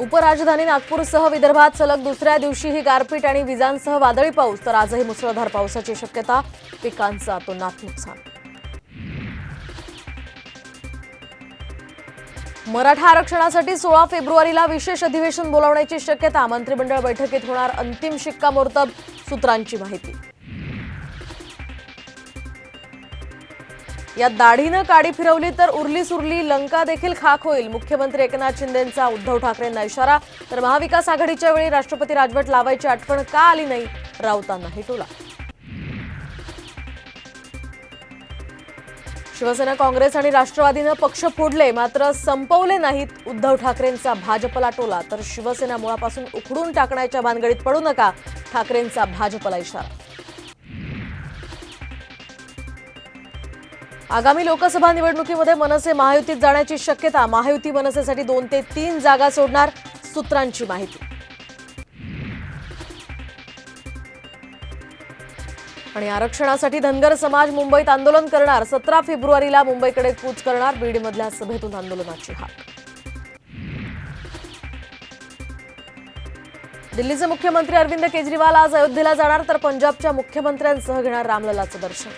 उपराजधानी नागपूरसह विदर्भात सलग दुसऱ्या दिवशीही गारपीट आणि विजांसह वादळी पाऊस तर आजही मुसळधार पावसाची शक्यता पिकांचं अतोनात नुकसान. मराठा आरक्षणासाठी सोळा फेब्रुवारीला विशेष अधिवेशन बोलावण्याची शक्यता मंत्रिमंडळ बैठकीत होणार अंतिम शिक्कामोर्तब सूत्रांची माहिती. या दाढीनं काडी फिरवली तर उरली सुरली लंका देखील खाक होईल. मुख्यमंत्री एकनाथ शिंदेंचा उद्धव ठाकरेंना इशारा. तर महाविकास आघाडीच्या वेळी राष्ट्रपती राजवट लावायची आठवण का आली नाही? राऊतांनाही टोला. शिवसेना काँग्रेस आणि राष्ट्रवादीनं पक्ष फोडले मात्र संपवले नाहीत उद्धव ठाकरेंचा भाजपला टोला. तर शिवसेना मुळापासून उखडून टाकण्याच्या भानगडीत पडू नका. ठाकरेंचा भाजपला इशारा. आगामी लोकसभा निवडणुकीमध्ये मनसे महायुतीत जाण्याची शक्यता. महायुती मनसेसाठी दोन ते तीन जागा सोडणार सूत्रांची माहिती. आणि आरक्षणासाठी धनगर समाज मुंबईत आंदोलन करणार. सतरा फेब्रुवारीला मुंबईकडे कूच करणार बीडमधल्या सभेतून आंदोलनाची हाक. दिल्लीचे मुख्यमंत्री अरविंद केजरीवाल आज अयोध्येला जाणार तर पंजाबच्या मुख्यमंत्र्यांसह घेणार रामललाचं दर्शन.